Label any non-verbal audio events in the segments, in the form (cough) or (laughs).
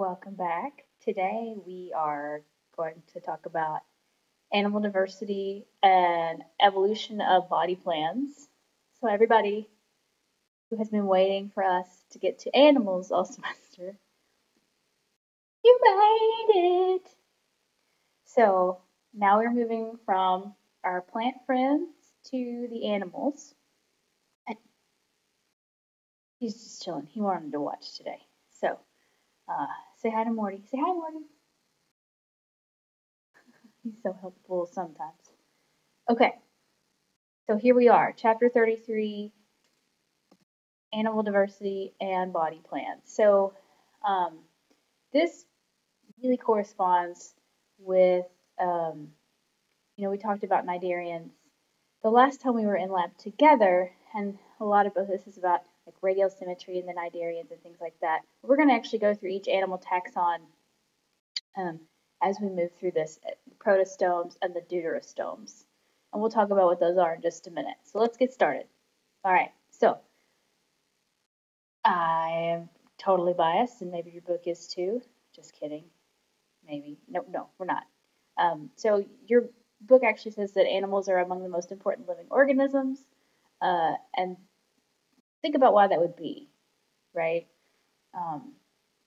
Welcome back. Today we are going to talk about animal diversity and evolution of body plans. So everybody who has been waiting for us to get to animals all (laughs) semester, you made it. So now we're moving from our plant friends to the animals. And he's just chilling. He wanted to watch today. So uh, say hi to Morty. Say hi, Morty. (laughs) He's so helpful sometimes. Okay, so here we are, chapter 33 Animal Diversity and Body Plans. So, um, this really corresponds with, um, you know, we talked about cnidarians the last time we were in lab together, and a lot of this is about like radial symmetry and the cnidarians and things like that. We're going to actually go through each animal taxon um, as we move through this uh, protostomes and the deuterostomes. And we'll talk about what those are in just a minute. So let's get started. All right, so I am totally biased, and maybe your book is too. Just kidding. Maybe. No, no, we're not. Um, so your book actually says that animals are among the most important living organisms, uh, and think about why that would be, right? Um,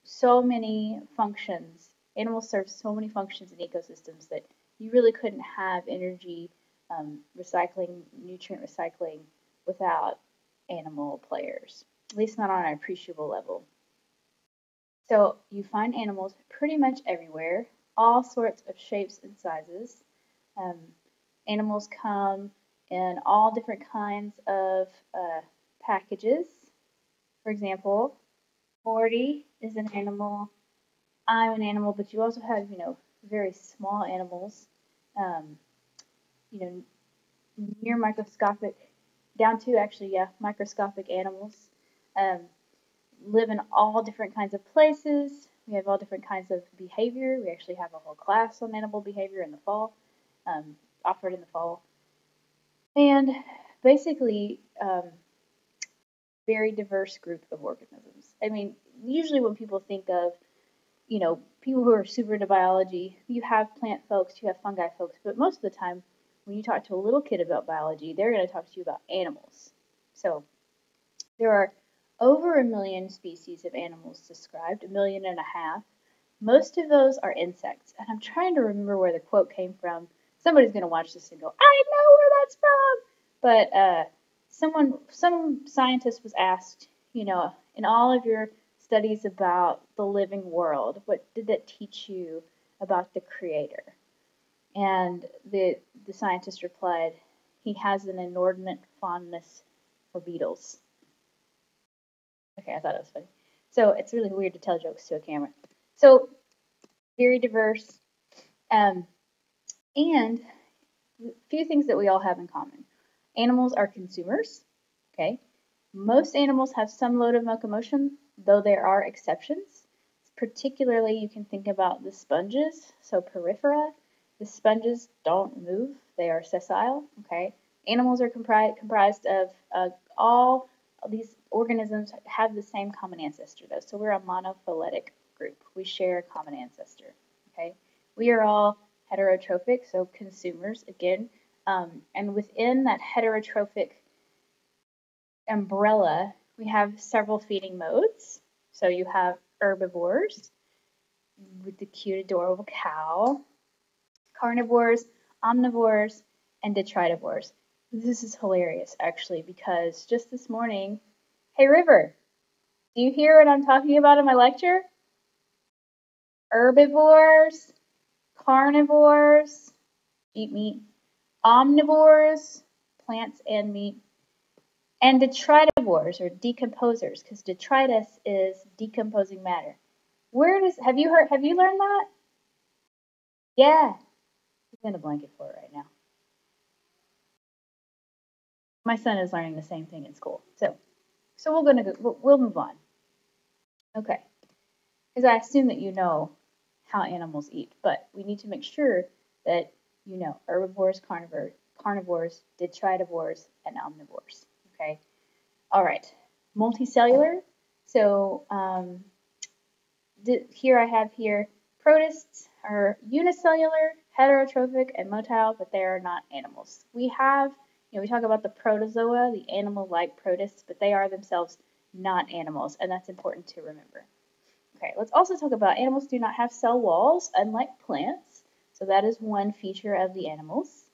so many functions. Animals serve so many functions in ecosystems that you really couldn't have energy um, recycling, nutrient recycling without animal players, at least not on an appreciable level. So you find animals pretty much everywhere, all sorts of shapes and sizes. Um, animals come in all different kinds of uh, packages. For example, Morty is an animal. I'm an animal, but you also have, you know, very small animals, um, you know, near microscopic, down to actually, yeah, microscopic animals. Um, live in all different kinds of places. We have all different kinds of behavior. We actually have a whole class on animal behavior in the fall, um, offered in the fall. And basically, um, very diverse group of organisms. I mean, usually when people think of, you know, people who are super into biology, you have plant folks, you have fungi folks, but most of the time, when you talk to a little kid about biology, they're going to talk to you about animals. So there are over a million species of animals described, a million and a half. Most of those are insects, and I'm trying to remember where the quote came from. Somebody's going to watch this and go, I know where that's from. But uh, someone, some scientist was asked, you know, in all of your studies about the living world, what did that teach you about the creator? And the the scientist replied, he has an inordinate fondness for beetles. Okay, I thought it was funny. So it's really weird to tell jokes to a camera. So very diverse, um, and a few things that we all have in common. Animals are consumers, okay? Most animals have some load of locomotion, though there are exceptions. Particularly, you can think about the sponges, so porifera. The sponges don't move, they are sessile, okay? Animals are compri comprised of uh, all these organisms have the same common ancestor, though. So we're a monophyletic group. We share a common ancestor, okay? We are all heterotrophic, so consumers, again, um, and within that heterotrophic umbrella, we have several feeding modes. So you have herbivores with the cute, adorable cow, carnivores, omnivores, and detritivores. This is hilarious, actually, because just this morning, hey, River, do you hear what I'm talking about in my lecture? Herbivores, carnivores, eat meat, omnivores, plants and meat, and detritivores or decomposers, because detritus is decomposing matter. Where does have you heard have you learned that? Yeah. He's in a blanket for it right now. My son is learning the same thing in school. So so we're gonna go we'll, we'll move on. Okay. Because I assume that you know how animals eat, but we need to make sure that you know, herbivores, carnivores, carnivores, detritivores, and omnivores. Okay. All right. Multicellular. So um, here I have here protists are unicellular, heterotrophic, and motile, but they are not animals. We have, you know, we talk about the protozoa, the animal-like protists, but they are themselves not animals, and that's important to remember. Okay, let's also talk about animals do not have cell walls, unlike plants. So that is one feature of the animals.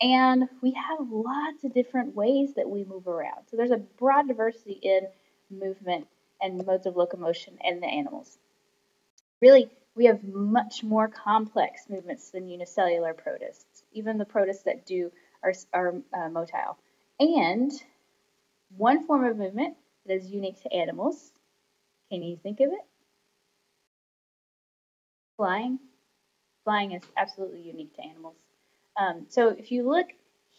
And we have lots of different ways that we move around. So there's a broad diversity in movement and modes of locomotion in the animals. Really, we have much more complex movements than unicellular protists, even the protists that do are, are uh, motile. And one form of movement that is unique to animals, can you think of it? Flying. Flying is absolutely unique to animals. Um, so if you look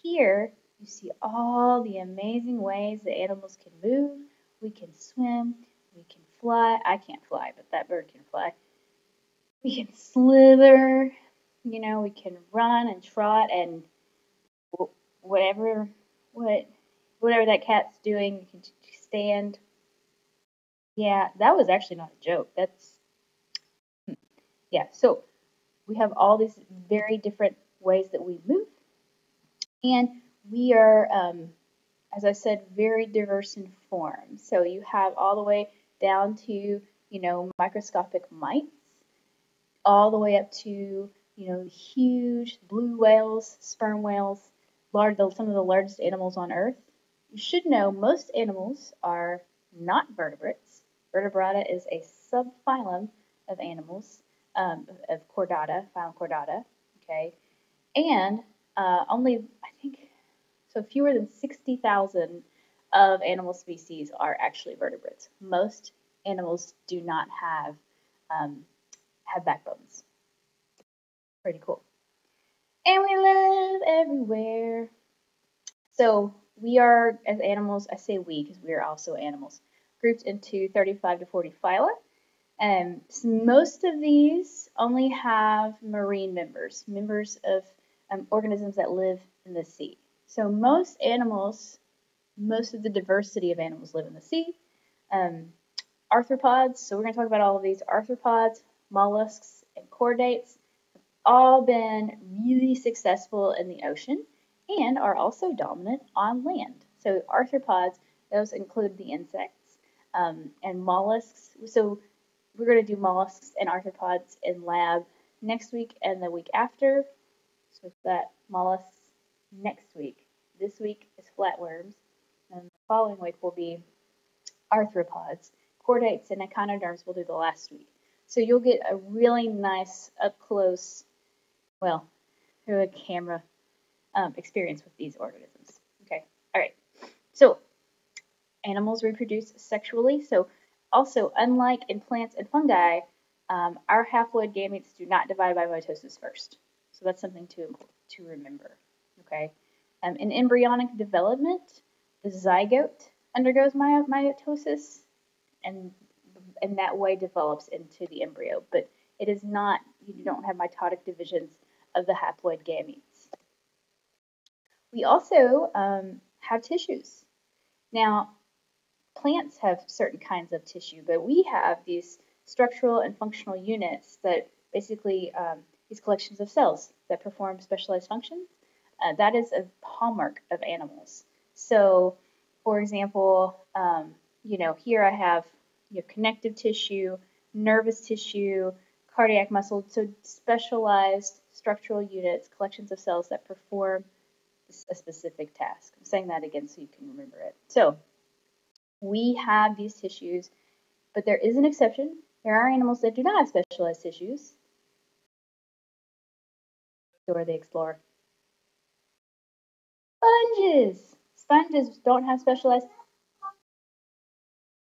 here, you see all the amazing ways that animals can move. We can swim, we can fly. I can't fly, but that bird can fly. We can slither, you know, we can run and trot and whatever what whatever that cat's doing, you can stand. Yeah, that was actually not a joke. That's yeah. So we have all these very different ways that we move. And we are, um, as I said, very diverse in form. So you have all the way down to, you know, microscopic mites, all the way up to, you know, huge blue whales, sperm whales, large, some of the largest animals on Earth. You should know most animals are not vertebrates. Vertebrata is a subphylum of animals, um, of chordata, phylum chordata. Okay, and uh, only I think so fewer than 60,000 of animal species are actually vertebrates. Most animals do not have um, have backbones. Pretty cool. And we live everywhere. So we are, as animals, I say we because we are also animals, grouped into 35 to 40 phyla. And most of these only have marine members, members of um, organisms that live in the sea. So most animals, most of the diversity of animals live in the sea. Um, arthropods, so we're going to talk about all of these. Arthropods, mollusks, and chordates have all been really successful in the ocean and are also dominant on land. So arthropods, those include the insects um, and mollusks. So we're going to do mollusks and arthropods in lab next week and the week after. So that mollusks next week. This week is flatworms, and the following week will be arthropods. Chordates and echinoderms will do the last week. So you'll get a really nice up close, well, through a camera um, experience with these organisms. Okay, all right. So animals reproduce sexually. So also, unlike in plants and fungi, um, our haploid gametes do not divide by mitosis first. So that's something to, to remember. Okay. Um, in embryonic development, the zygote undergoes my, mitosis and in that way develops into the embryo, but it is not, you don't have mitotic divisions of the haploid gametes. We also um, have tissues. Now, plants have certain kinds of tissue, but we have these structural and functional units that basically um, these collections of cells that perform specialized functions. Uh, that is a hallmark of animals. So, for example, um, you know, here I have you know, connective tissue, nervous tissue, cardiac muscle, so specialized structural units, collections of cells that perform a specific task. I'm saying that again so you can remember it. So, we have these tissues, but there is an exception. There are animals that do not have specialized tissues, where they explore. Sponges! Sponges don't have specialized.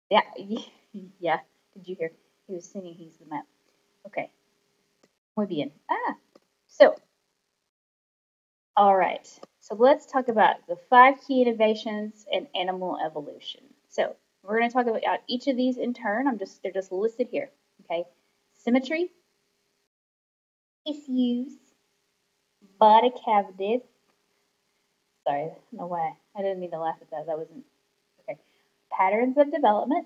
Yeah, (laughs) yeah. Did you hear? He was singing He's the Map. Okay. Muy bien. Ah, so. All right. So let's talk about the five key innovations in animal evolution. So we're going to talk about uh, each of these in turn. I'm just they're just listed here. Okay. Symmetry, tissues, body cavities. Sorry, no why. I didn't mean to laugh at that. That wasn't okay. Patterns of development.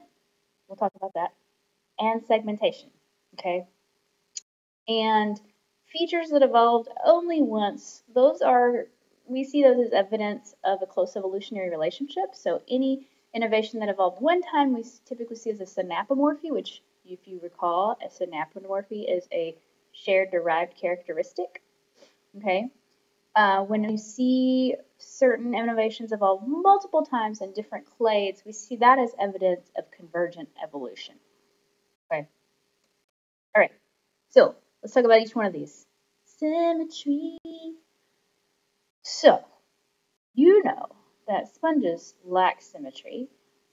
We'll talk about that. And segmentation. Okay? And features that evolved only once, those are, we see those as evidence of a close evolutionary relationship. So any innovation that evolved one time, we typically see as a synapomorphy, which, if you recall, a synapomorphy is a shared derived characteristic. Okay? Uh, when we see certain innovations evolve multiple times in different clades, we see that as evidence of convergent evolution. Okay. All right. So let's talk about each one of these. Symmetry. So you know that sponges lack symmetry.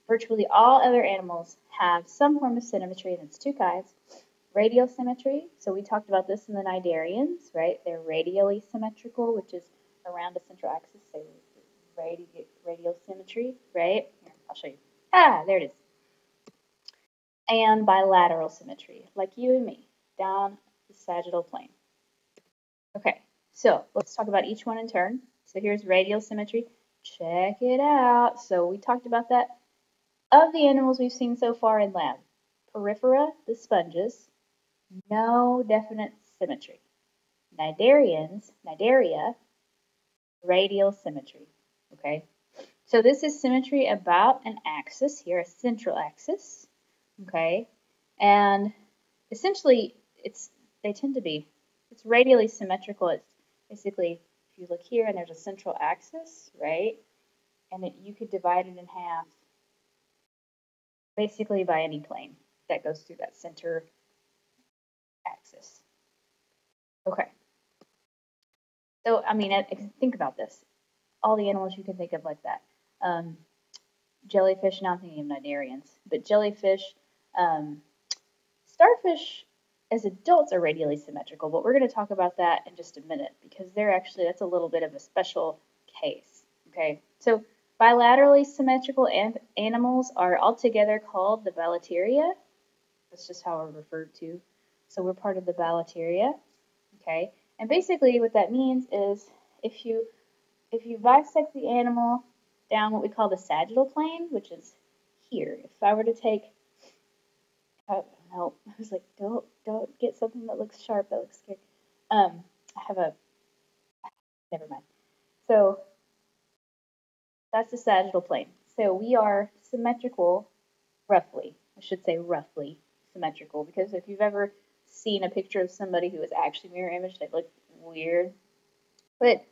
Virtually all other animals have some form of symmetry, and it's two kinds. Radial symmetry, so we talked about this in the cnidarians, right? They're radially symmetrical, which is around a central axis, so radi radial symmetry, right? Here, I'll show you. Ah, there it is. And bilateral symmetry, like you and me, down the sagittal plane. Okay, so let's talk about each one in turn. So here's radial symmetry. Check it out. So we talked about that. Of the animals we've seen so far in lab, Porifera, the sponges, no definite symmetry. Cnidarians, Cnidaria, radial symmetry. Okay, so this is symmetry about an axis here, a central axis. Okay, and essentially it's they tend to be it's radially symmetrical. It's basically you look here and there's a central axis, right, and it, you could divide it in half basically by any plane that goes through that center axis. Okay. So, I mean, think about this. All the animals you can think of like that. Um, jellyfish, now I'm thinking of cnidarians, but jellyfish, um, starfish as adults are radially symmetrical, but we're going to talk about that in just a minute because they're actually, that's a little bit of a special case. Okay, so bilaterally symmetrical an animals are altogether called the Bilateria. That's just how we're referred to. So we're part of the Bilateria. Okay, and basically what that means is if you if you bisect the animal down what we call the sagittal plane, which is here, if I were to take, oh, no, (laughs) I was like, don't don't get something that looks sharp, that looks scary. Um, I have a, never mind. So that's the sagittal plane. So we are symmetrical, roughly. I should say roughly symmetrical, because if you've ever seen a picture of somebody who is actually mirror image, they look weird. But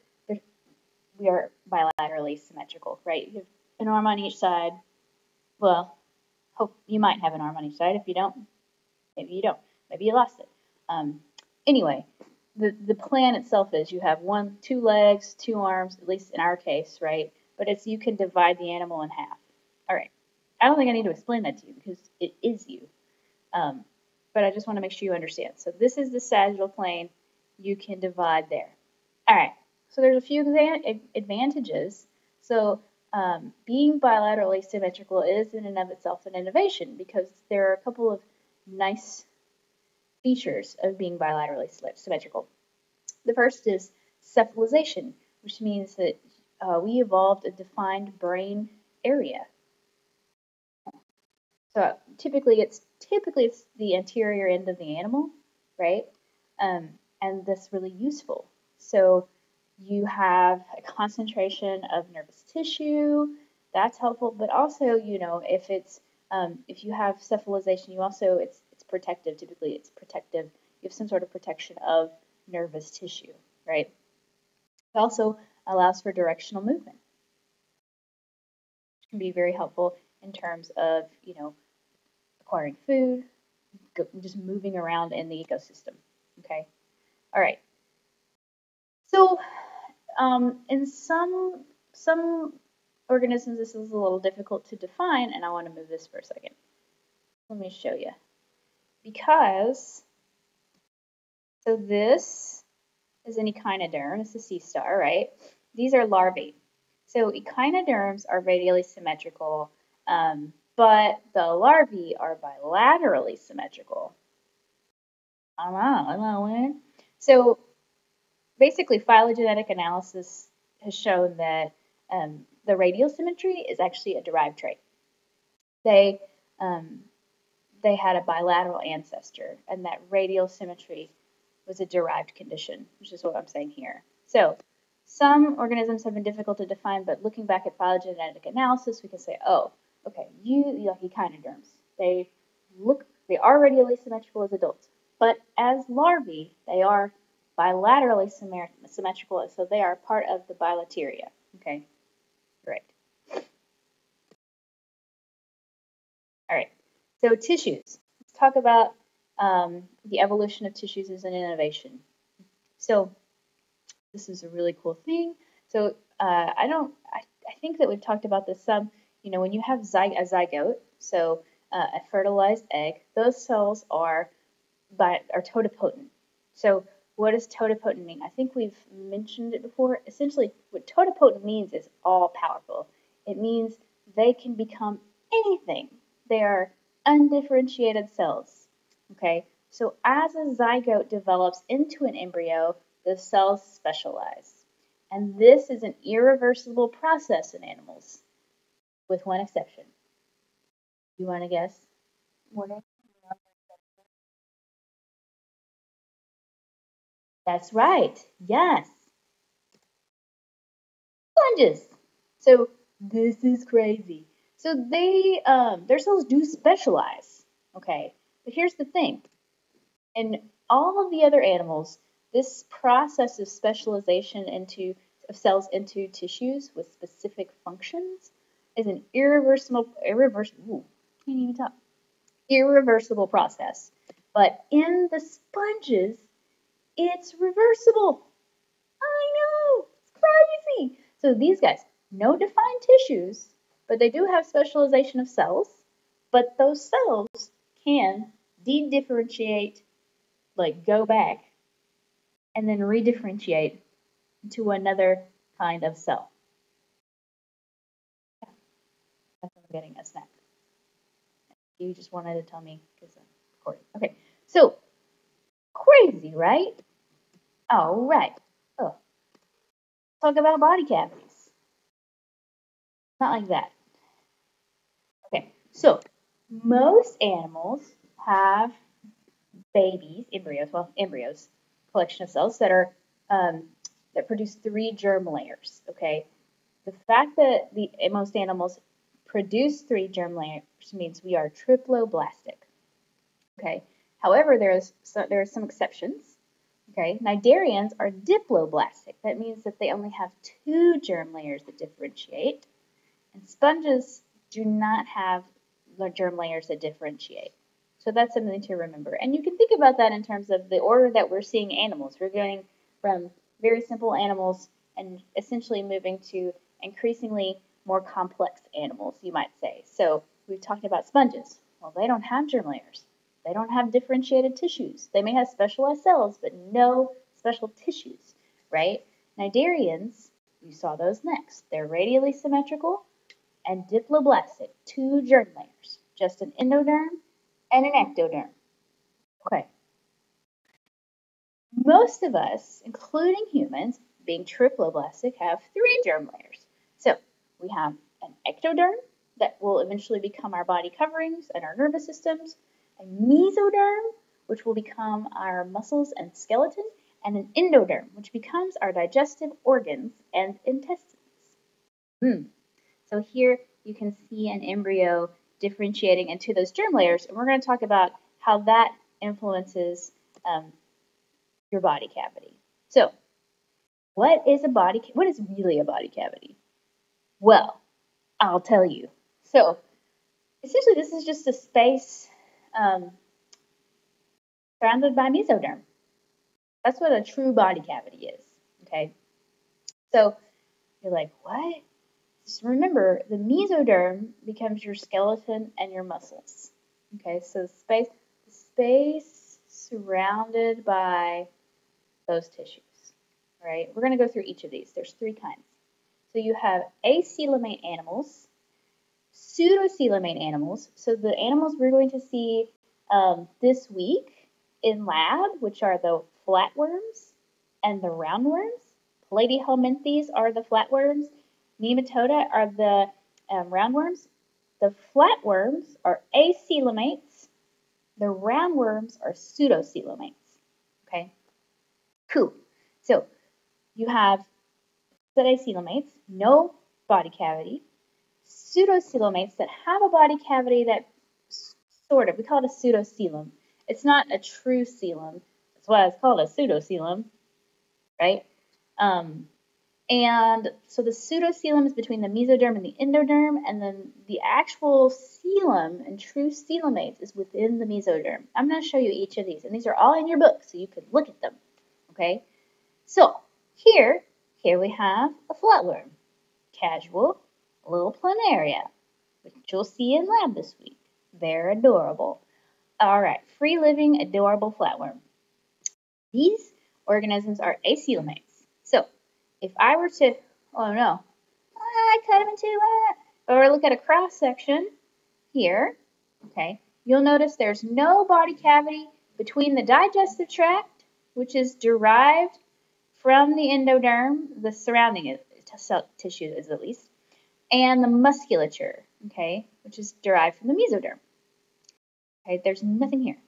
we are bilaterally symmetrical, right? You have an arm on each side. Well, hope you might have an arm on each side. If you don't, maybe you don't. Maybe you lost it. Um, anyway, the the plan itself is you have one, two legs, two arms, at least in our case, right? But it's you can divide the animal in half. All right. I don't think I need to explain that to you because it is you. Um, but I just want to make sure you understand. So this is the sagittal plane. You can divide there. All right, so there's a few advantages. So um, being bilaterally symmetrical is in and of itself an innovation because there are a couple of nice features of being bilaterally symmetrical. The first is cephalization, which means that uh, we evolved a defined brain area. So typically it's typically it's the anterior end of the animal, right? Um, and that's really useful. So you have a concentration of nervous tissue, that's helpful, but also, you know, if it's um, if you have cephalization, you also it's it's protective. Typically, it's protective. You have some sort of protection of nervous tissue, right? It also allows for directional movement, which can be very helpful in terms of you know acquiring food, just moving around in the ecosystem. Okay, all right. So, um, in some some organisms, this is a little difficult to define, and I want to move this for a second. Let me show you. Because, so this is an echinoderm, it's a sea star, right? These are larvae. So echinoderms are radially symmetrical. Um, but the larvae are bilaterally symmetrical. I know, So basically, phylogenetic analysis has shown that um, the radial symmetry is actually a derived trait. They, um, they had a bilateral ancestor, and that radial symmetry was a derived condition, which is what I'm saying here. So some organisms have been difficult to define, but looking back at phylogenetic analysis, we can say, oh, okay, you, echinoderms, they look, they are radially symmetrical as adults, but as larvae, they are bilaterally symmetrical, so they are part of the bilateria. Okay, All right, so tissues. Let's talk about um, the evolution of tissues as an innovation. So this is a really cool thing. So uh, I don't, I, I, think that we've talked about this some, you know, when you have a zygote, so uh, a fertilized egg, those cells are, but are totipotent. So what does totipotent mean? I think we've mentioned it before. Essentially, what totipotent means is all powerful. It means they can become anything. They are undifferentiated cells. Okay, so as a zygote develops into an embryo, the cells specialize. And this is an irreversible process in animals, with one exception. You want to guess? That's right. Yes. Sponges. So this is crazy. So they, um, their cells do specialize. Okay. But here's the thing. In all of the other animals, this process of specialization into of cells into tissues with specific functions is an irreversible, irreversible, ooh, can't even talk, irreversible process. But in the sponges, it's reversible. I know, it's crazy. So these guys, no defined tissues, but they do have specialization of cells, but those cells can de-differentiate, like go back, and then redifferentiate to another kind of cell. That's I'm getting a snack. You just wanted to tell me because I'm recording. Okay, so crazy, right? All right. Oh. Talk about body cavities. Not like that. Okay, so most animals have babies, embryos, well, embryos, collection of cells that are um, that produce three germ layers. Okay, the fact that the most animals produce three germ layers means we are triploblastic. Okay, however, there's so, there are some exceptions. Okay, cnidarians are diploblastic. That means that they only have two germ layers that differentiate. And sponges do not have germ layers that differentiate. So that's something to remember. And you can think about that in terms of the order that we're seeing animals. We're going from very simple animals and essentially moving to increasingly more complex animals, you might say. So we've talked about sponges. Well, they don't have germ layers. They don't have differentiated tissues. They may have specialized cells, but no special tissues, right? Cnidarians, you saw those next. They're radially symmetrical and diploblastic, two germ layers, just an endoderm and an ectoderm. Okay. Most of us, including humans, being triploblastic, have three germ layers. So we have an ectoderm that will eventually become our body coverings and our nervous systems a mesoderm, which will become our muscles and skeleton, and an endoderm, which becomes our digestive organs and intestines. Hmm. So here you can see an embryo differentiating into those germ layers, and we're going to talk about how that influences um, your body cavity. So, what is a body? What is really a body cavity? Well, I'll tell you. So, essentially, this is just a space um, surrounded by mesoderm. That's what a true body cavity is. Okay. So you're like, what? Just remember, the mesoderm becomes your skeleton and your muscles. Okay, so space, space surrounded by those tissues. Right? We're going to go through each of these. There's three kinds. So you have acoelomate animals, pseudocoelomate animals. So the animals we're going to see um, this week in lab, which are the flatworms and the roundworms. Platyhelminthes are the flatworms. Nematoda are the um, roundworms. The flatworms are acoelomates, The roundworms are pseudocoelomates. Okay, cool. So you have pseudocoelomates, no body cavity, pseudocoelomates that have a body cavity that sort of, we call it a pseudocoelom. It's not a true coelom. That's why it's called a pseudocoelom, right? Um, and so the pseudocoelom is between the mesoderm and the endoderm, and then the actual coelom and true coelomates is within the mesoderm. I'm going to show you each of these, and these are all in your book, so you can look at them. Okay? So here, here we have a flatworm, casual, little planaria, which you'll see in lab this week. They're adorable. All right, free-living, adorable flatworm. These organisms are acoelomates. So if I were to, oh no, I cut them in two, uh, or look at a cross section here, okay, you'll notice there's no body cavity between the digestive tract, which is derived from the endoderm, the surrounding tissue is at least, and the musculature, okay, which is derived from the mesoderm. Okay, there's nothing here.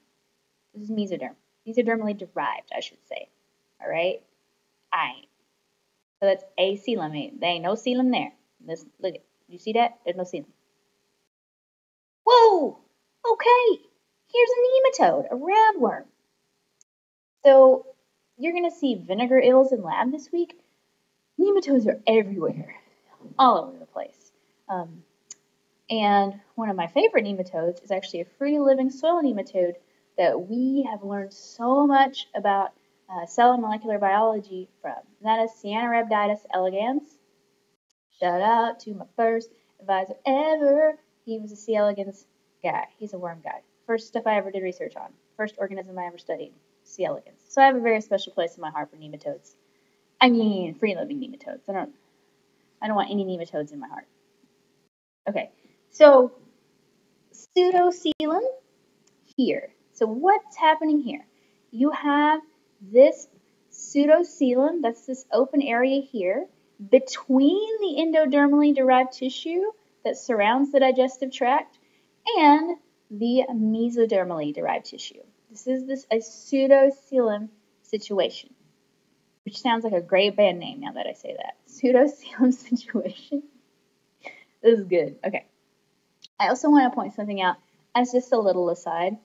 This is mesoderm. Mesodermally derived, I should say. All right? I. So that's a coelom. There ain't no coelom there. This, look, you see that? There's no coelom. Whoa! Okay, here's a nematode, a roundworm. So you're going to see vinegar eels in lab this week. Nematodes are everywhere, all over the place. Um, and one of my favorite nematodes is actually a free-living soil nematode that we have learned so much about uh, cell and molecular biology from. And that is Caenorhabditis elegans. Shout out to my first advisor ever. He was a C. elegans guy. He's a worm guy. First stuff I ever did research on. First organism I ever studied. C. elegans. So I have a very special place in my heart for nematodes. I mean, free-living nematodes. I don't, I don't want any nematodes in my heart. Okay, so pseudocoelom here. So what's happening here? You have this pseudocoelom, that's this open area here, between the endodermally derived tissue that surrounds the digestive tract and the mesodermally derived tissue. This is this a pseudocoelom situation, which sounds like a great band name now that I say that. Pseudocoelom (laughs) situation. this is good. Okay. I also want to point something out as just a little aside.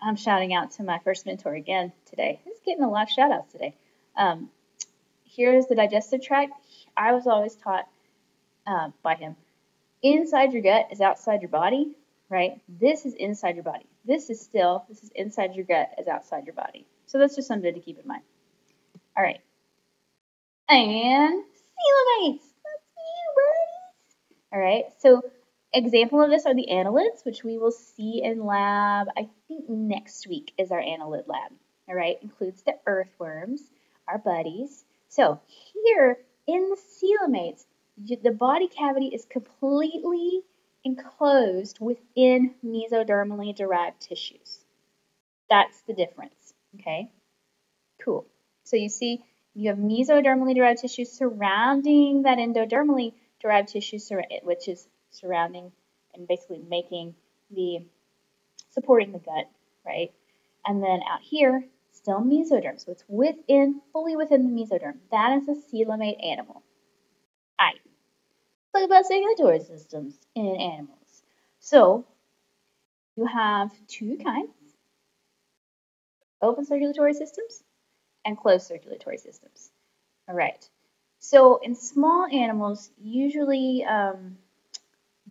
I'm shouting out to my first mentor again today. He's getting a lot of shout outs today. Um, here's the digestive tract. I was always taught uh, by him inside your gut is outside your body, right? This is inside your body. This is still, this is inside your gut is outside your body. So that's just something to keep in mind. All right. And That's you, buddies. All right. So Example of this are the annelids, which we will see in lab, I think next week is our annelid lab. All right, includes the earthworms, our buddies. So here in the coelomates, the body cavity is completely enclosed within mesodermally derived tissues. That's the difference, okay? Cool. So you see you have mesodermally derived tissue surrounding that endodermally derived tissue, which is surrounding and basically making the supporting the gut, right? And then out here, still mesoderm. So it's within, fully within the mesoderm. That is a coelomate animal. Alright. Let's talk about circulatory systems in animals. So you have two kinds. Open circulatory systems and closed circulatory systems. All right. So in small animals, usually um,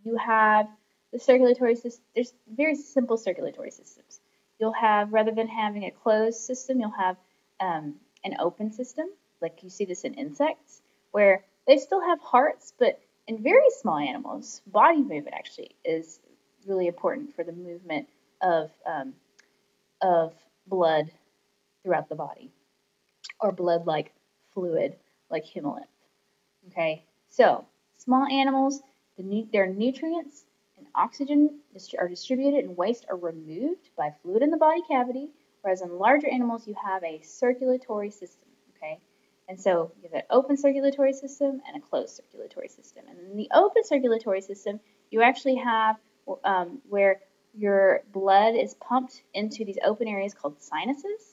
you have the circulatory system. There's very simple circulatory systems. You'll have, rather than having a closed system, you'll have um, an open system, like you see this in insects, where they still have hearts, but in very small animals, body movement actually is really important for the movement of um, of blood throughout the body, or blood-like fluid like hemolymph. Okay, so small animals the, their nutrients and oxygen are distributed and waste are removed by fluid in the body cavity, whereas in larger animals you have a circulatory system, okay? And so you have an open circulatory system and a closed circulatory system. And in the open circulatory system, you actually have um, where your blood is pumped into these open areas called sinuses.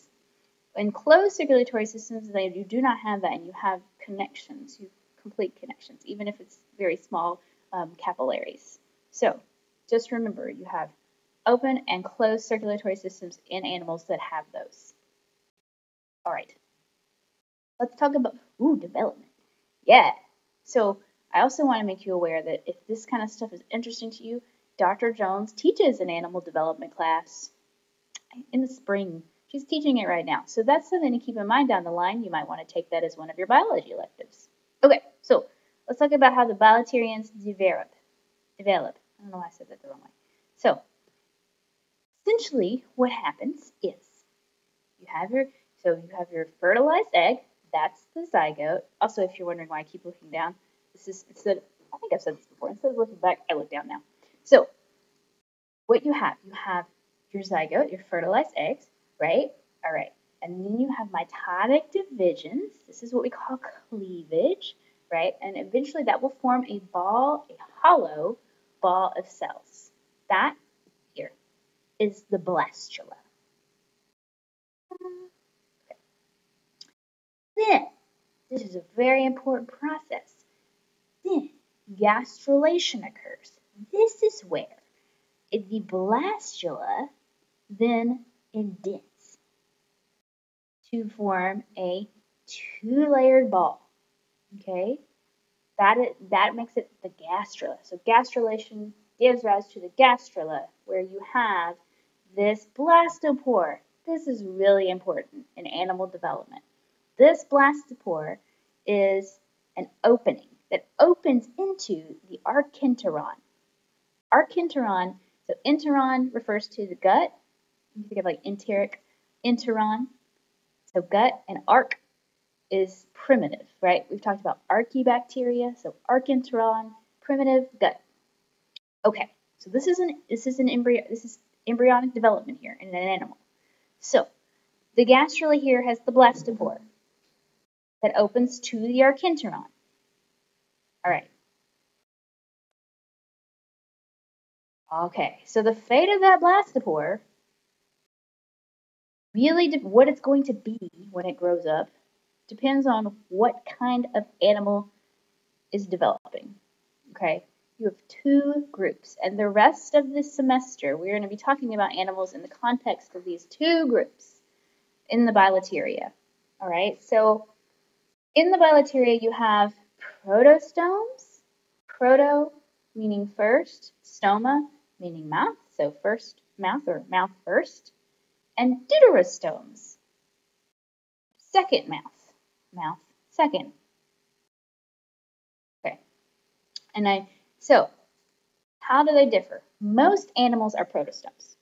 In closed circulatory systems, you do not have that, and you have connections, you complete connections, even if it's very small um, capillaries. So just remember, you have open and closed circulatory systems in animals that have those. All right, let's talk about ooh development. Yeah. So I also want to make you aware that if this kind of stuff is interesting to you, Dr. Jones teaches an animal development class in the spring. She's teaching it right now. So that's something to keep in mind down the line. You might want to take that as one of your biology electives. Okay, so let's talk about how the bilaterians develop. Develop. I don't know why I said that the wrong way. So essentially what happens is you have your so you have your fertilized egg, that's the zygote. Also, if you're wondering why I keep looking down, this is instead I think I've said this before, instead of looking back, I look down now. So what you have, you have your zygote, your fertilized eggs, right? All right. And then you have mitotic divisions. This is what we call cleavage, right? And eventually that will form a ball, a hollow ball of cells. That here is the blastula. Then, this is a very important process. Then, gastrulation occurs. This is where the blastula then indents to form a two-layered ball. Okay, that is, that makes it the gastrula. So gastrulation gives rise to the gastrula, where you have this blastopore. This is really important in animal development. This blastopore is an opening that opens into the archenteron. Archenteron, so enteron refers to the gut. You think of like enteric, enteron. So gut and arc is primitive, right? We've talked about archaebacteria, so archenteron, primitive, gut. Okay, so this is an this is an embryo this is embryonic development here in an animal. So the gastrula here has the blastopore that opens to the archenteron. All right. Okay, so the fate of that blastopore, really what it's going to be when it grows up, depends on what kind of animal is developing. Okay, you have two groups, and the rest of this semester we're going to be talking about animals in the context of these two groups in the bilateria. All right, so in the bilateria you have protostomes, proto meaning first, stoma meaning mouth, so first mouth or mouth first, and deuterostomes, second mouth, mouth second. Okay, and I, so how do they differ? Most animals are protostomes.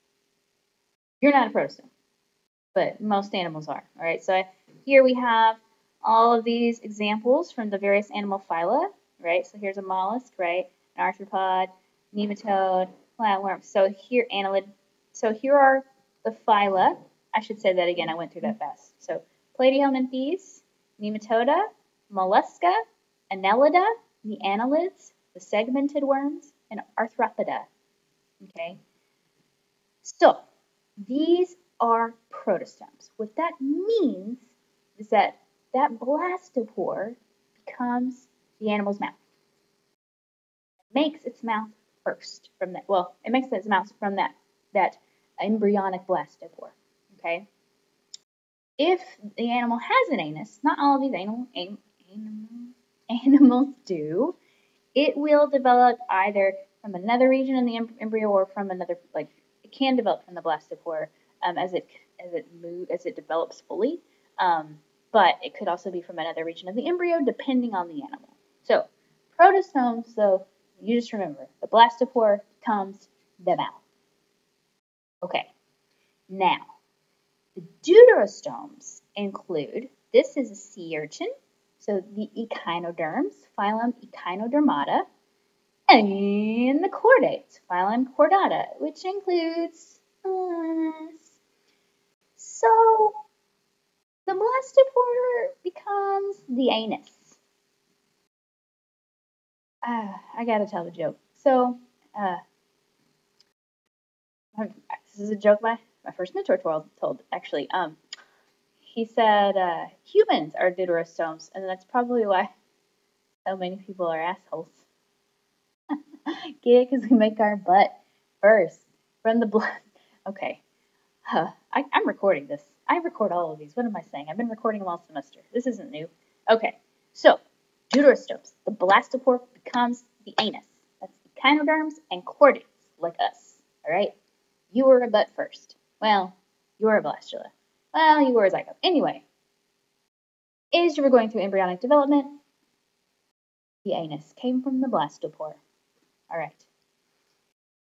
You're not a protostome, but most animals are. All right, so I, here we have all of these examples from the various animal phyla, right? So here's a mollusk, right? An arthropod, nematode, flatworm. So here, annelid. So here are the phyla. I should say that again. I went through that fast. So platyhelminthes, nematoda, mollusca, annelida, the annelids, the segmented worms, and arthropoda. Okay. So these are protostomes. What that means is that that blastopore becomes the animal's mouth. It makes its mouth first from that. Well, it makes its mouth from that that embryonic blastopore. Okay. If the animal has an anus, not all of these animal, animal, animals do, it will develop either from another region in the embryo or from another, like it can develop from the blastopore um, as it as it move as it develops fully. Um, but it could also be from another region of the embryo, depending on the animal. So, protostomes, though, you just remember the blastopore comes the mouth. Okay, now the deuterostomes include this is a sea urchin, so the echinoderms, phylum Echinodermata, and the chordates, phylum Chordata, which includes us. So the blastopore becomes the anus. Uh, I gotta tell the joke. So, uh, this is a joke my, my first mentor told, told actually. Um, he said uh, humans are deuterostomes, and that's probably why so many people are assholes. (laughs) Get it? Because we make our butt first. from the blood. (laughs) Okay. Huh. I, I'm recording this. I record all of these. What am I saying? I've been recording them all semester. This isn't new. Okay. So, deuterostomes. The blastopore becomes the anus. That's echinoderms and chordates, like us. All right? You were a butt first. Well, you were a blastula. Well, you were a zygote. Anyway, as you were going through embryonic development, the anus came from the blastopore. All right.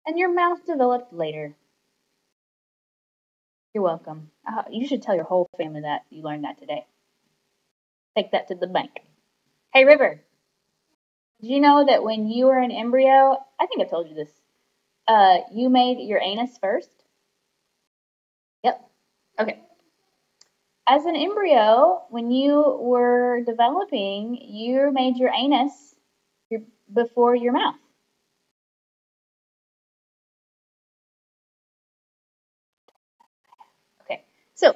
And your mouth developed later. You're welcome. Uh, you should tell your whole family that you learned that today. Take that to the bank. Hey, River. Did you know that when you were an embryo, I think I told you this, uh, you made your anus first? Yep. Okay. As an embryo, when you were developing, you made your anus before your mouth. Okay, so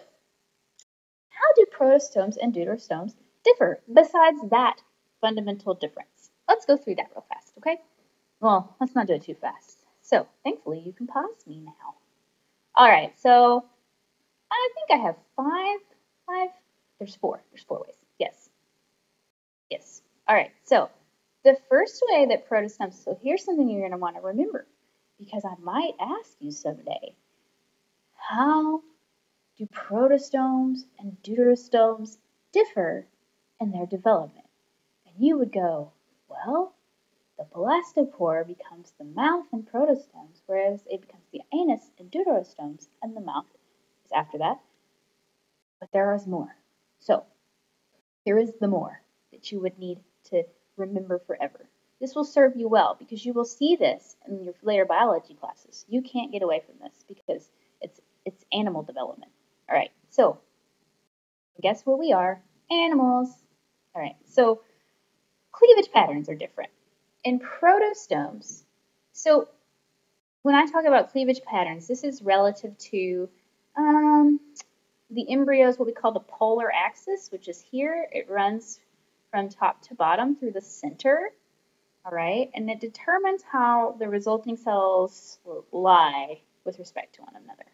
how do protostomes and deuterostomes differ besides that fundamental difference? Let's go through that real fast, okay? Well, let's not do it too fast. So, thankfully, you can pause me now. All right, so I think I have five, five, there's four, there's four ways, yes. Yes, all right, so the first way that protostomes, so here's something you're gonna wanna remember because I might ask you someday, how do protostomes and deuterostomes differ in their development? And you would go, well, the blastopore becomes the mouth in protostomes, whereas it becomes the anus in deuterostomes, and the mouth is after that. But there is more. So, here is the more that you would need to remember forever. This will serve you well because you will see this in your later biology classes. You can't get away from this because it's it's animal development. All right, so guess what we are? Animals. All right, so cleavage patterns are different. In protostomes, so when I talk about cleavage patterns, this is relative to um, the embryo's what we call the polar axis, which is here. It runs from top to bottom through the center, all right? And it determines how the resulting cells lie with respect to one another,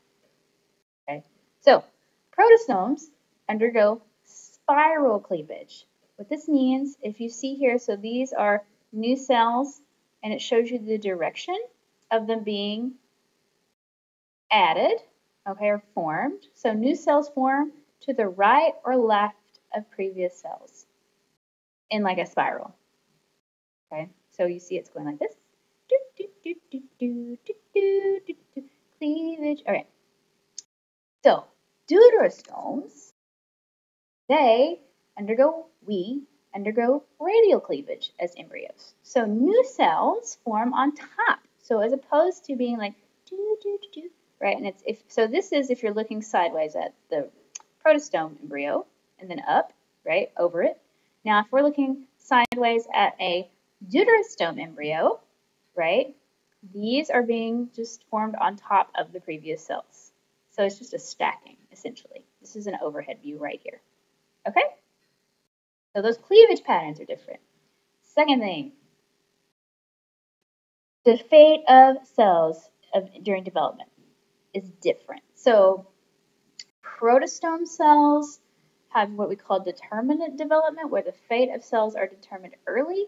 okay? So protostomes undergo spiral cleavage. What this means, if you see here, so these are new cells, and it shows you the direction of them being added, okay, or formed. So new cells form to the right or left of previous cells in like a spiral, okay? So you see it's going like this. Do, do, do, do, do, do, do, Cleavage, all right. So deuterostomes, they undergo, we undergo radial cleavage as embryos. So new cells form on top. So as opposed to being like do do do do, right? And it's if so this is if you're looking sideways at the protostome embryo and then up, right, over it. Now if we're looking sideways at a deuterostome embryo, right? These are being just formed on top of the previous cells. So it's just a stacking, essentially. This is an overhead view right here. Okay? So those cleavage patterns are different. Second thing, the fate of cells of, during development is different. So protostome cells have what we call determinate development, where the fate of cells are determined early,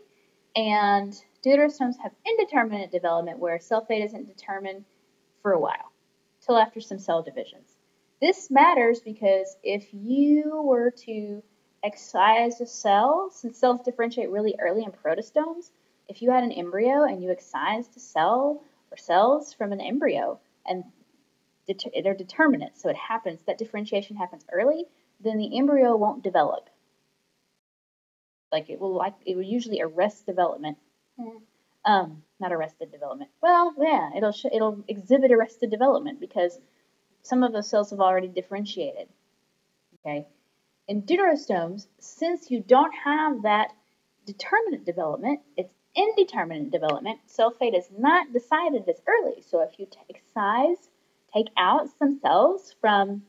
and deuterostomes have indeterminate development, where cell fate isn't determined for a while, till after some cell divisions. This matters because if you were to excise a cell, since cells differentiate really early in protostomes, if you had an embryo and you excised a cell or cells from an embryo and they're determinate, so it happens, that differentiation happens early, then the embryo won't develop. Like it will like it will usually arrest development. Hmm. Um, not arrested development. Well, yeah, it'll it'll exhibit arrested development because some of those cells have already differentiated. Okay. In deuterostomes, since you don't have that determinate development, it's indeterminate development. Cell fate is not decided as early. So if you excise take out some cells from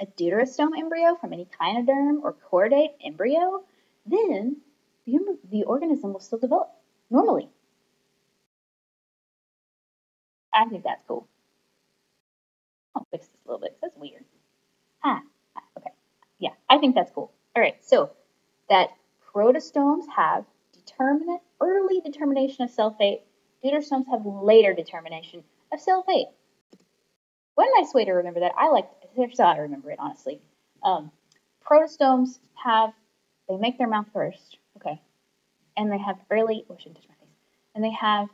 a deuterostome embryo, from any echinoderm or chordate embryo, then the, the organism will still develop normally. I think that's cool. I'll fix this a little bit that's weird. Ah. Yeah, I think that's cool. All right, so that protostomes have determinate, early determination of cell fate. Deuterostomes have later determination of cell fate. One nice way to remember that, I like, here's how I remember it, honestly. Um, protostomes have, they make their mouth first, okay, and they have early, oh, I shouldn't touch my face, and they have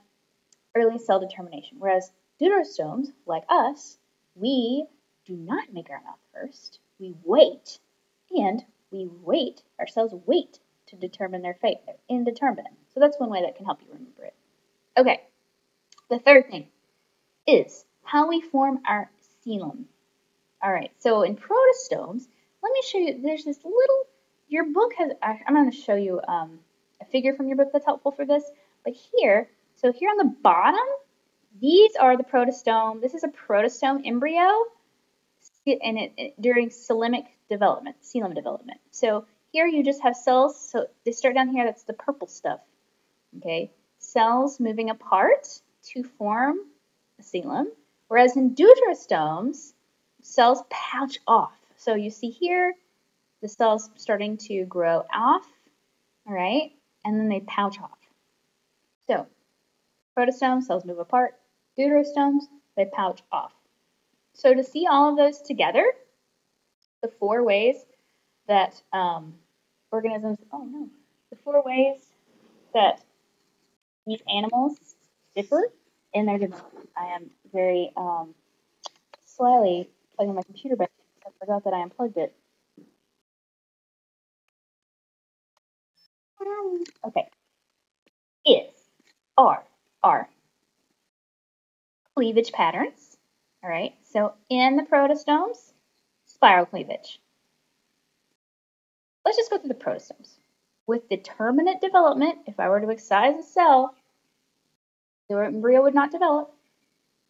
early cell determination, whereas deuterostomes, like us, we do not make our mouth first. We wait, and we wait, our cells wait to determine their fate. They're indeterminate. So that's one way that can help you remember it. Okay, the third thing is how we form our coelom. All right, so in protostomes, let me show you, there's this little, your book has, I'm going to show you um, a figure from your book that's helpful for this, but here, so here on the bottom, these are the protostome. This is a protostome embryo and it, it, during coelomic development, coelom development. So here you just have cells. So they start down here. That's the purple stuff. Okay, cells moving apart to form a coelom. Whereas in deuterostomes, cells pouch off. So you see here, the cells starting to grow off, all right, and then they pouch off. So protostomes, cells move apart. Deuterostomes, they pouch off. So to see all of those together, the four ways that um, organisms, oh no, the four ways that these animals differ in their development. I am very um, slyly plugging my computer back because I forgot that I unplugged it. Okay. Is, are, are cleavage patterns. All right. So in the protostomes, spiral cleavage. Let's just go through the protostomes. With determinate development, if I were to excise a cell, the embryo would not develop.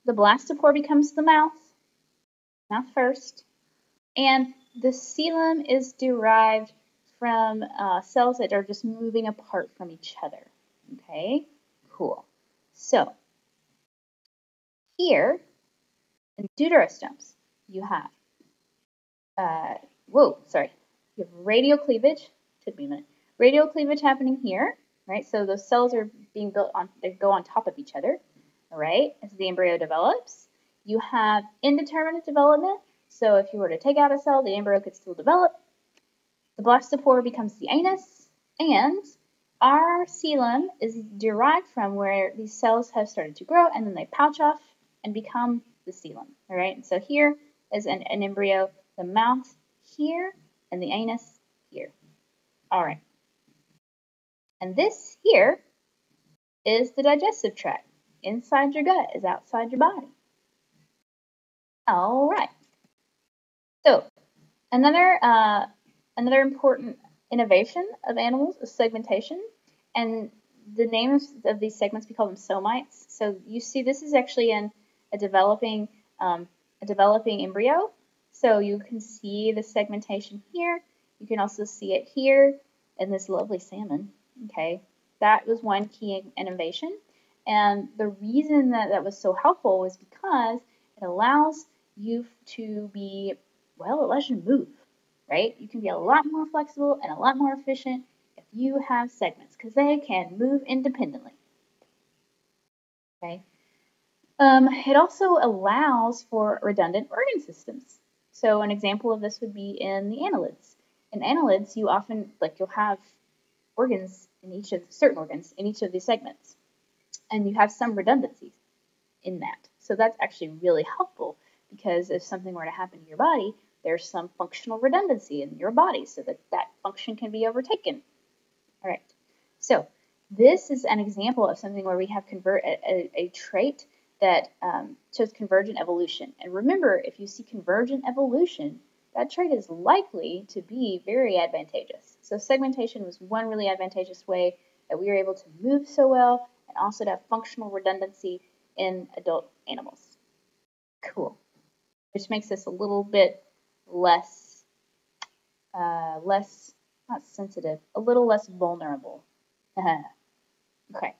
The blastopore becomes the mouth, mouth first, and the coelom is derived from uh, cells that are just moving apart from each other. Okay, cool. So here in deuterostomes, you have, uh, whoa, sorry, you have radial cleavage, took me a minute, radial cleavage happening here, right? So those cells are being built on, they go on top of each other, all right, as the embryo develops. You have indeterminate development, so if you were to take out a cell, the embryo could still develop. The blastopore becomes the anus, and our coelom is derived from where these cells have started to grow, and then they pouch off and become the coelom, all right? And so here is an, an embryo, the mouth here, and the anus here. All right. And this here is the digestive tract. Inside your gut is outside your body. All right. So another uh, another important innovation of animals is segmentation, and the names of these segments we call them somites. So you see, this is actually in a developing um, a developing embryo, so you can see the segmentation here. You can also see it here in this lovely salmon. Okay, that was one key innovation. And the reason that that was so helpful was because it allows you to be, well, it lets you move, right? You can be a lot more flexible and a lot more efficient if you have segments because they can move independently. Okay. Um, it also allows for redundant organ systems. So an example of this would be in the annelids. In annelids, you often, like you'll have organs in each of, certain organs in each of these segments. And you have some redundancies in that. So that's actually really helpful because if something were to happen to your body, there's some functional redundancy in your body so that that function can be overtaken. All right. So this is an example of something where we have convert a, a, a trait that um, shows convergent evolution. And remember, if you see convergent evolution, that trait is likely to be very advantageous. So segmentation was one really advantageous way that we were able to move so well and also to have functional redundancy in adult animals. Cool. which makes us a little bit less, uh, less, not sensitive, a little less vulnerable. (laughs) okay.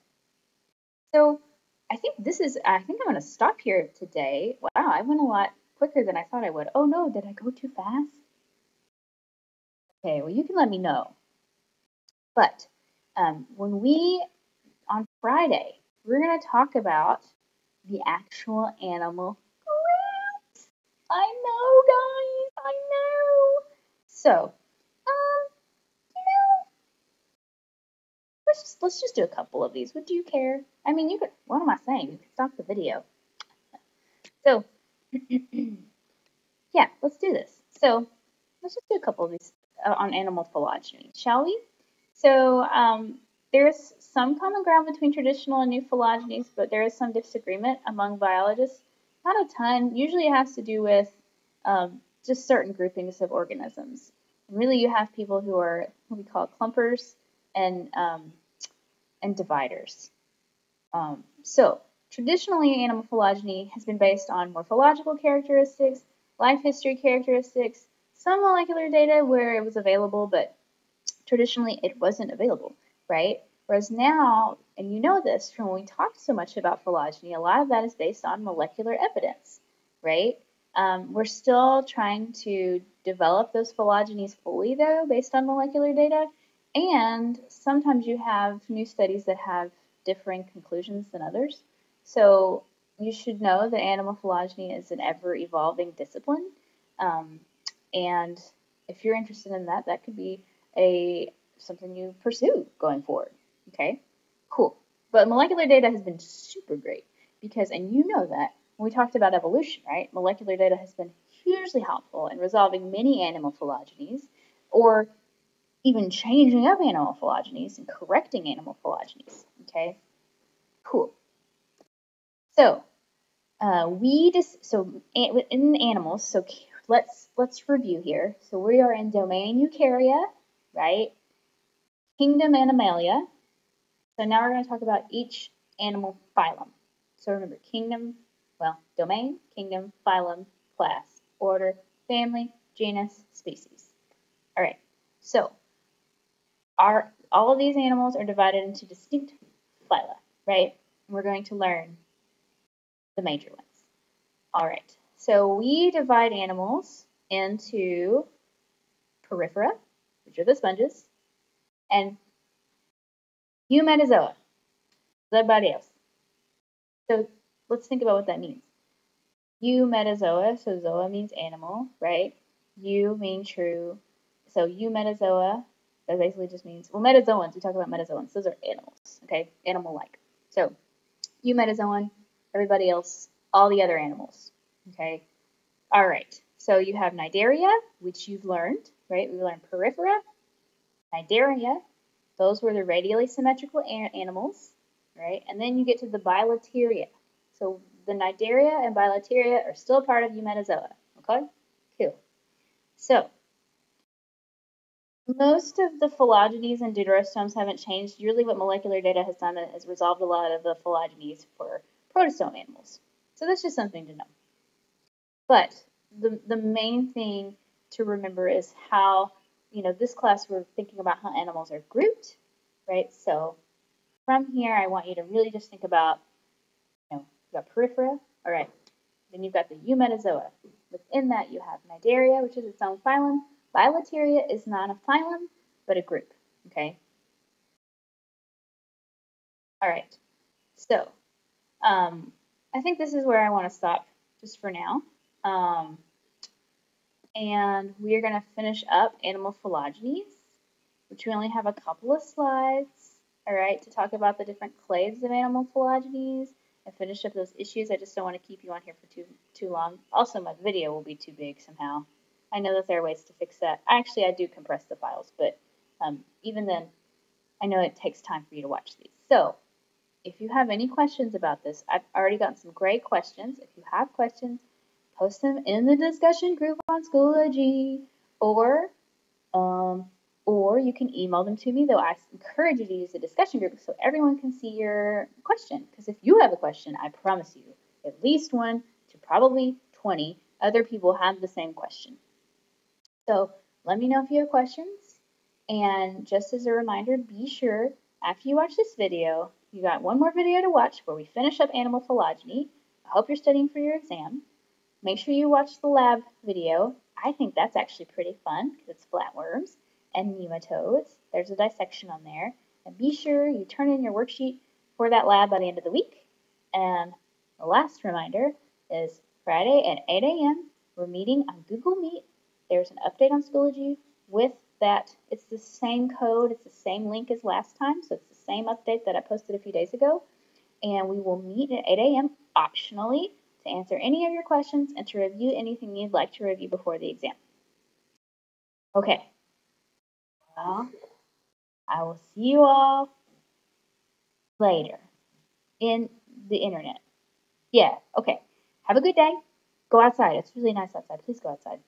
So I think this is, I think I'm going to stop here today. Wow, I went a lot quicker than I thought I would. Oh no, did I go too fast? Okay, well, you can let me know. But um, when we, on Friday, we're going to talk about the actual animal groups. I know, guys, I know. So, um, you know, let's just, let's just do a couple of these. Would do you care? I mean, you could, what am I saying? You could stop the video. So, (clears throat) yeah, let's do this. So, let's just do a couple of these uh, on animal phylogeny, shall we? So um, there's some common ground between traditional and new phylogenies, but there is some disagreement among biologists. Not a ton. Usually it has to do with um, just certain groupings of organisms. And really, you have people who are what we call clumpers and um, and dividers. Um, so traditionally, animal phylogeny has been based on morphological characteristics, life history characteristics, some molecular data where it was available, but traditionally it wasn't available, right? Whereas now, and you know this from when we talked so much about phylogeny, a lot of that is based on molecular evidence, right? Um, we're still trying to develop those phylogenies fully, though, based on molecular data. And sometimes you have new studies that have differing conclusions than others. So you should know that animal phylogeny is an ever evolving discipline. Um, and if you're interested in that, that could be a something you pursue going forward. Okay, cool. But molecular data has been super great because, and you know that when we talked about evolution, right? Molecular data has been hugely helpful in resolving many animal phylogenies or even changing up animal phylogenies and correcting animal phylogenies. Okay, cool. So uh, we just so in animals, so let's let's review here. So we are in domain Eukarya, right? Kingdom Animalia. So now we're going to talk about each animal phylum. So remember, kingdom, well, domain, kingdom, phylum, class, order, family, genus, species. All right. So our all of these animals are divided into distinct phyla, right? We're going to learn the major ones. All right. So we divide animals into porifera, which are the sponges, and eumetazoa, everybody else. So let's think about what that means. Eumetazoa, so zoa means animal, right? Eu means true. So eumetazoa, that basically just means, well, metazoans, we talk about metazoans, those are animals, okay? Animal-like. So eumetazoan, everybody else, all the other animals. Okay. All right. So you have Cnidaria, which you've learned, right? We learned porifera, Cnidaria. Those were the radially symmetrical animals, right? And then you get to the Bilateria. So the Cnidaria and Bilateria are still part of Eumetazoa. Okay? Cool. So most of the phylogenies and deuterostomes haven't changed. Really, what molecular data has done is resolved a lot of the phylogenies for protostome animals. So that's just something to know. But the, the main thing to remember is how, you know, this class we're thinking about how animals are grouped, right? So from here, I want you to really just think about, you know, you got all right. Then you've got the eumetazoa. Within that, you have Cnidaria, which is its own phylum. Bilateria is not a phylum, but a group, okay? All right, so um, I think this is where I want to stop just for now. Um, and we are going to finish up animal phylogenies, which we only have a couple of slides, all right, to talk about the different clades of animal phylogenies and finish up those issues. I just don't want to keep you on here for too too long. Also, my video will be too big somehow. I know that there are ways to fix that. Actually, I do compress the files, but um, even then, I know it takes time for you to watch these. So, if you have any questions about this, I've already gotten some great questions. If you have questions, post them in the discussion group on Schoology, or um, or you can email them to me. Though I encourage you to use the discussion group so everyone can see your question. Because if you have a question, I promise you, at least one to probably 20 other people have the same question. So let me know if you have questions. And just as a reminder, be sure after you watch this video, you got one more video to watch where we finish up animal phylogeny. I hope you're studying for your exam. Make sure you watch the lab video. I think that's actually pretty fun because it's flatworms and nematodes. There's a dissection on there. And be sure you turn in your worksheet for that lab by the end of the week. And the last reminder is Friday at 8 a.m. We're meeting on Google Meet. There's an update on Schoology with that. It's the same code, it's the same link as last time, so it's the same update that I posted a few days ago. And we will meet at 8 a.m. optionally to answer any of your questions and to review anything you'd like to review before the exam. Okay. Well, I will see you all later in the internet. Yeah, okay. Have a good day. Go outside. It's really nice outside. Please go outside.